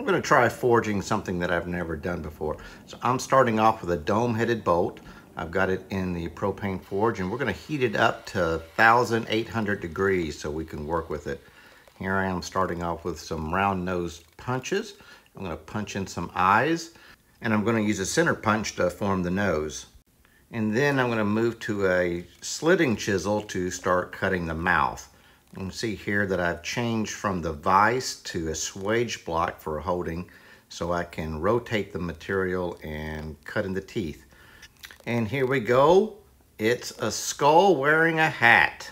I'm gonna try forging something that I've never done before. So I'm starting off with a dome-headed bolt. I've got it in the propane forge and we're gonna heat it up to 1,800 degrees so we can work with it. Here I am starting off with some round nosed punches. I'm gonna punch in some eyes and I'm gonna use a center punch to form the nose. And then I'm gonna move to a slitting chisel to start cutting the mouth. You can see here that I've changed from the vise to a swage block for holding so I can rotate the material and cut in the teeth. And here we go. It's a skull wearing a hat.